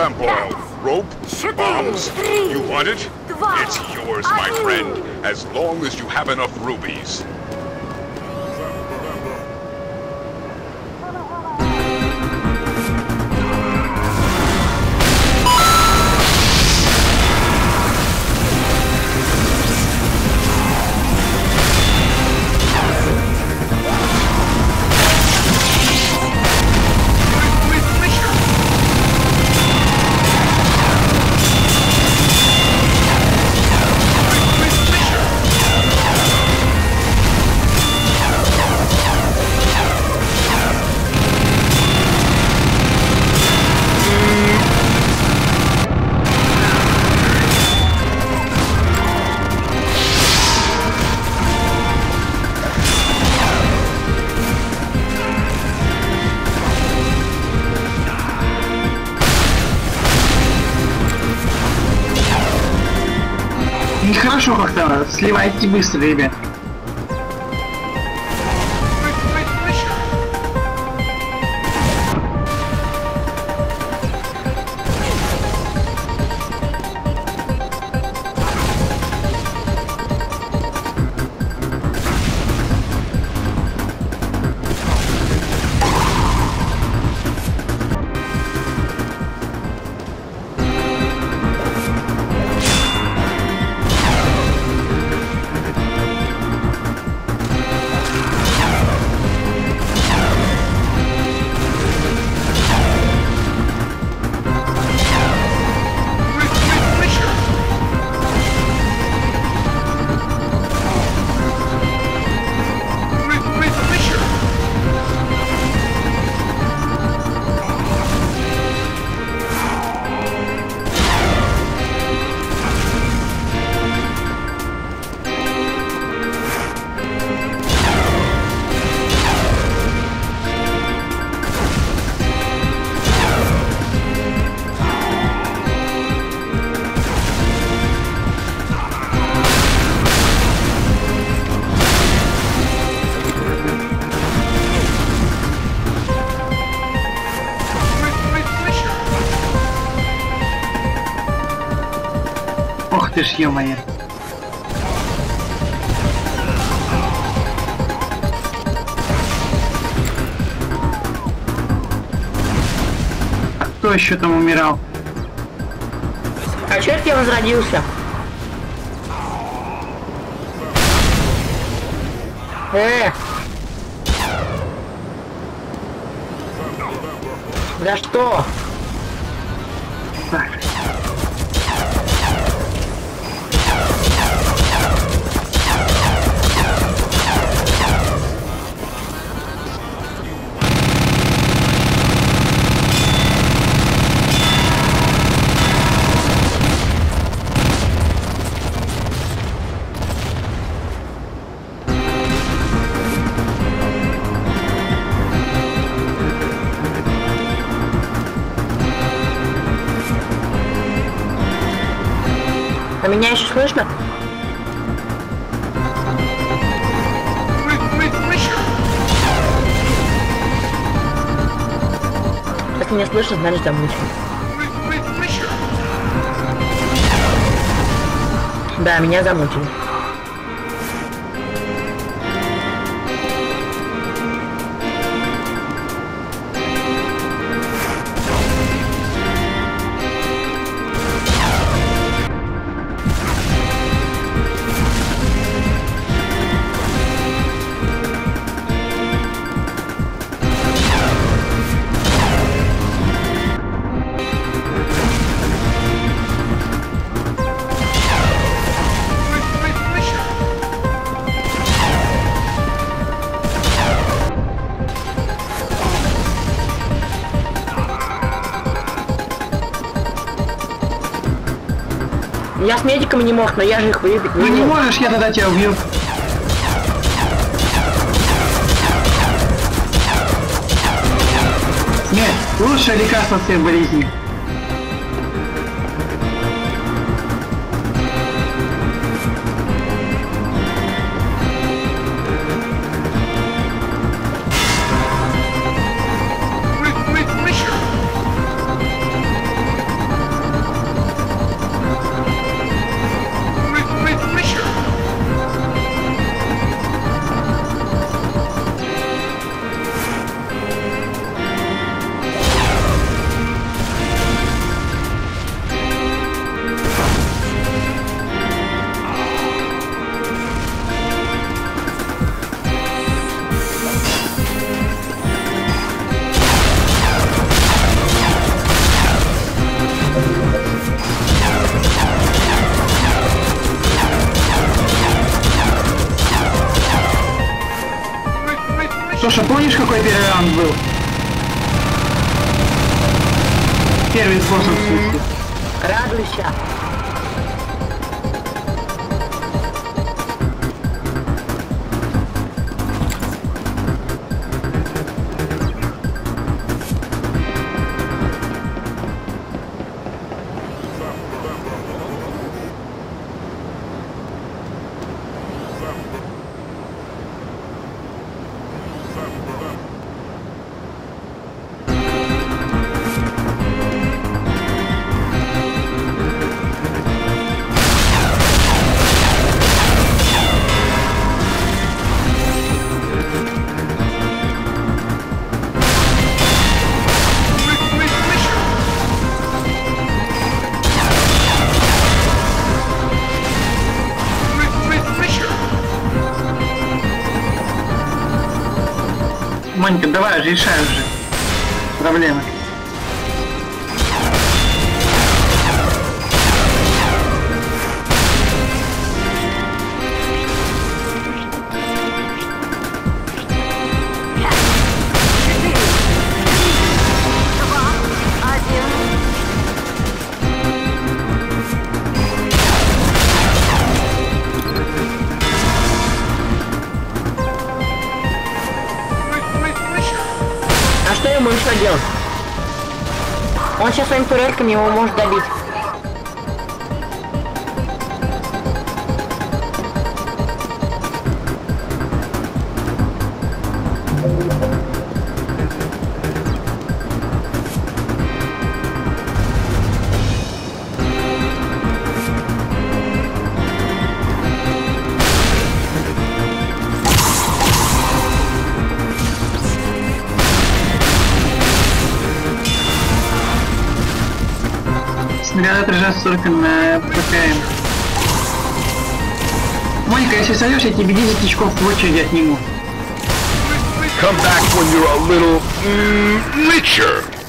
lamp oil, rope, bombs. You want it? It's yours, my friend, as long as you have enough rubies. Нехорошо как-то. Сливайте быстро, ребят. Ох ты ж, ё-моё. А Кто еще там умирал? А черт я возродился? Э! За что? Меня еще слышно? Если меня слышно, значит замучу. Да, меня замучили. Я с медиками не мог, но я же их выебить Ну не не мог. можешь, я тогда тебя убью. Нет, лучшее лекарство от всех болезней. Леша, помнишь, какой первый раунд был? Первый способ, в смысле. Радуйся. Монька, давай, решай уже. Проблемы. Что ему еще делать? Он сейчас своими турельками его может добить. Снаряды отражаются только на ПКМ. Монька, если сойдешь, я тебе 10 очков в очереди отниму. Come back when you're a little mm.